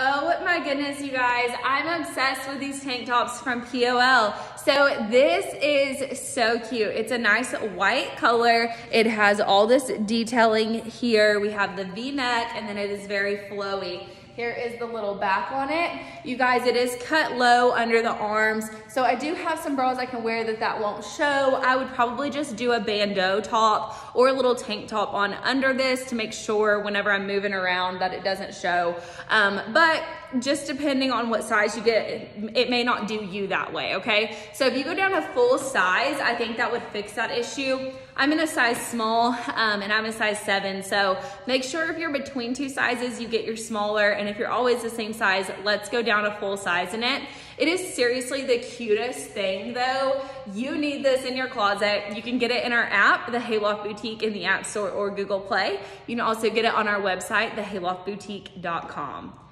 Oh my goodness, you guys. I'm obsessed with these tank tops from POL. So this is so cute. It's a nice white color. It has all this detailing here. We have the V-neck and then it is very flowy. Here is the little back on it. You guys, it is cut low under the arms. So I do have some bras I can wear that that won't show. I would probably just do a bandeau top or a little tank top on under this to make sure whenever I'm moving around that it doesn't show. Um, but just depending on what size you get, it, may not do you that way, okay? So if you go down to full size, I think that would fix that issue. I'm in a size small um, and I'm a size seven. So make sure if you're between two sizes, you get your smaller. And if you're always the same size, let's go down a full size in it. It is seriously the cutest thing though. You need this in your closet. You can get it in our app, the Hayloft Boutique in the App Store or Google Play. You can also get it on our website, thehayloftboutique.com.